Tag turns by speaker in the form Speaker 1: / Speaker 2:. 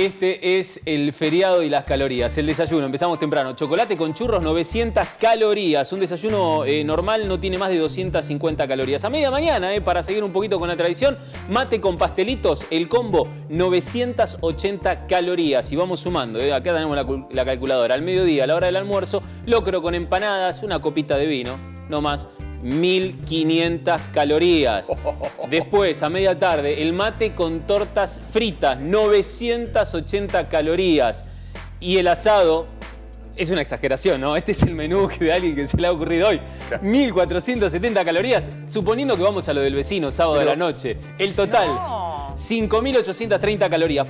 Speaker 1: Este es el feriado y las calorías, el desayuno. Empezamos temprano. Chocolate con churros, 900 calorías. Un desayuno eh, normal no tiene más de 250 calorías. A media mañana, eh, para seguir un poquito con la tradición, mate con pastelitos, el combo, 980 calorías. Y vamos sumando, eh. acá tenemos la, la calculadora. Al mediodía, a la hora del almuerzo, locro con empanadas, una copita de vino, no más, 1500 calorías. Después, a media tarde, el mate con tortas fritas, 980 calorías. Y el asado, es una exageración, ¿no? Este es el menú de alguien que se le ha ocurrido hoy. 1470 calorías, suponiendo que vamos a lo del vecino sábado de la noche. El total, 5830 calorías.